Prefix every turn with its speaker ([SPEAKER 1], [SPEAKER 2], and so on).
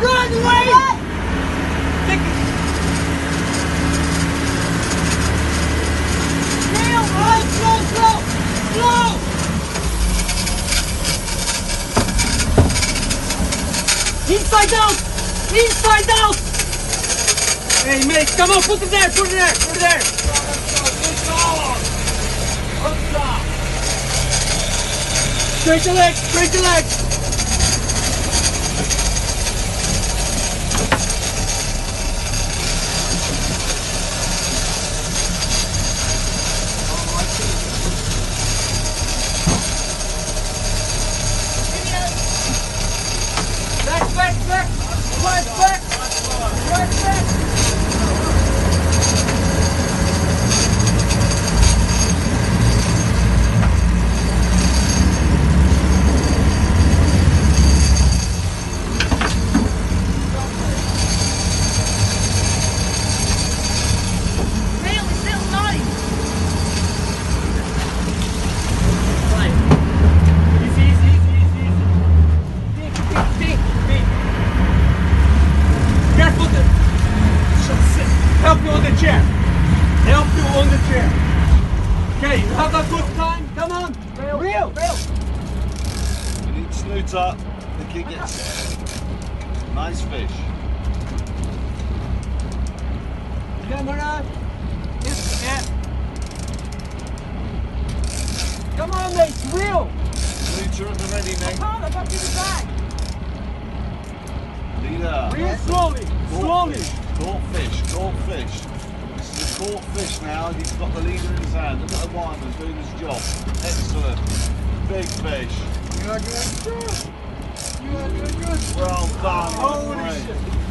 [SPEAKER 1] Good weight! Nail! Right, slow, slow! Slow! Inside out! Inside out! Hey, mate, come on, put it there, put it there, put it there! Straight your legs, straight your legs! Right back! Right back! Help you on the chair. Help you on the chair. Okay, you have a good time. Come on. Real, real, real.
[SPEAKER 2] You need snooter. The kid gets nice fish.
[SPEAKER 1] Camera. Yes, yeah. Come on, mate. Real.
[SPEAKER 2] Snooter at the ready, mate.
[SPEAKER 1] Come on, I got you the bag.
[SPEAKER 2] Leader.
[SPEAKER 1] Real slowly, slowly.
[SPEAKER 2] Caught fish, caught fish. This is a caught fish now. He's got the leader in his hand. Look at the wireman doing his job. Excellent. Big fish.
[SPEAKER 1] You are doing good. You are doing good.
[SPEAKER 2] Well done.
[SPEAKER 1] Holy shit.